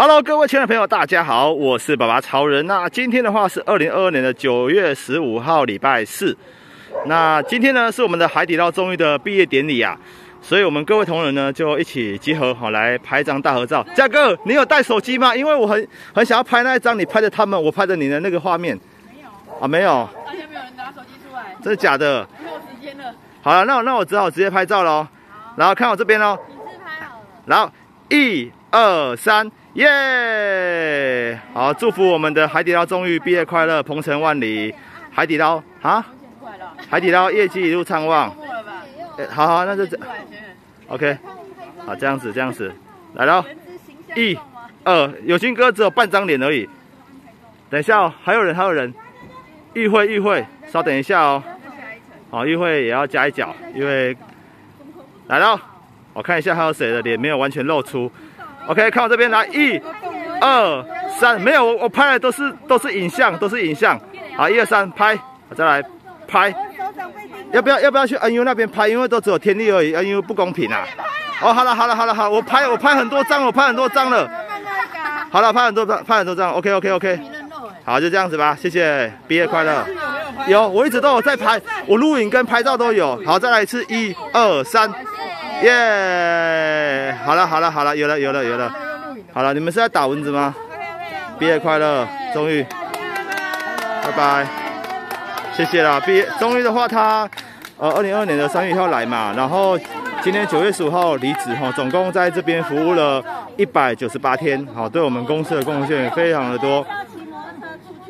Hello，各位亲爱的朋友，大家好，我是爸爸超人。那今天的话是二零二二年的九月十五号，礼拜四。那今天呢是我们的海底捞综艺的毕业典礼啊，所以我们各位同仁呢就一起集合好来拍一张大合照。嘉哥，你有带手机吗？因为我很很想要拍那一张，你拍的他们，我拍的你的那个画面。没有啊，没有，大家没有人拿手机出来，真的假的？没有时间了。好了，那我那我只好直接拍照喽。然后看我这边喽，你自拍好了。然后一二三，耶！好，祝福我们的海底捞终于毕业快乐，鹏程万里。海底捞啊，海底捞业绩一路畅旺。好好，那就这出来先。OK，好，这样子这样子，来喽，人之形象一？二，有军哥只有半张脸而已。等一下哦，还有人还有人，议会议会，稍等一下哦。好，议会也要加一脚，因为来喽，我看一下还有谁的脸没有完全露出。OK，看我这边来，一、二、三，没有，我我拍的都是都是影像，都是影像。好，一二三，拍，我再来拍。要不要要不要去 NU 那边拍？因为都只有天力而已，NU 不公平啊。哦，好了好了好了好，我拍我拍很多张，我拍很多张了。好了，拍很多张，拍很多张，OK OK OK。好，就这样子吧，谢谢，毕业快乐。有，我一直都有在拍，我录影跟拍照都有。好，再来一次，一二三，耶！好了好了好了，有了有了有了。好了，你们是在打蚊子吗？毕业快乐，终于，拜拜，谢谢啦。毕业，终于的话，他呃，二零二二年的三月一号来嘛，然后今天九月十五号离职哈，总共在这边服务了一百九十八天，好，对我们公司的贡献非常的多。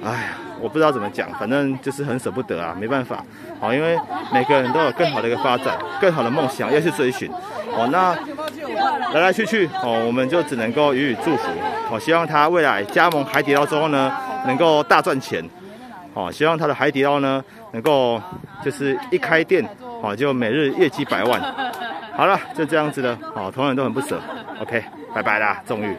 哎呀，我不知道怎么讲，反正就是很舍不得啊，没办法，好，因为每个人都有更好的一个发展，更好的梦想要去追寻，哦，那来来去去，哦，我们就只能够予以祝福，哦，希望他未来加盟海底捞之后呢，能够大赚钱，哦，希望他的海底捞呢，能够就是一开店，哦，就每日业绩百万，好了，就这样子了，好，同仁都很不舍，OK，拜拜啦，终于。